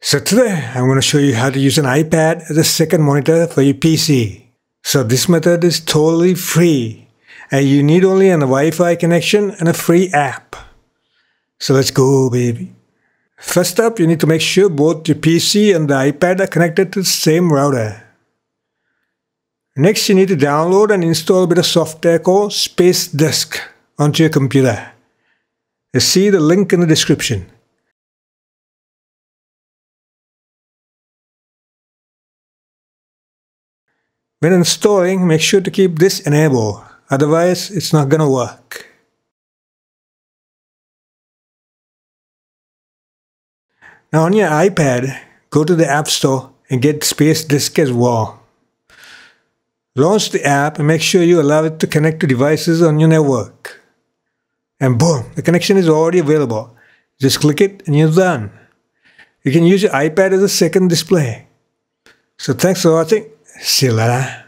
So today I'm going to show you how to use an iPad as a second monitor for your PC. So this method is totally free and you need only a Wi-Fi connection and a free app. So let's go baby. First up you need to make sure both your PC and the iPad are connected to the same router. Next you need to download and install a bit of software called Spacedesk onto your computer. You see the link in the description. When installing, make sure to keep this enabled, otherwise it's not gonna work. Now on your iPad, go to the App Store and get Spacedesk as well. Launch the app and make sure you allow it to connect to devices on your network. And boom, the connection is already available. Just click it and you're done. You can use your iPad as a second display. So thanks for watching. See you later.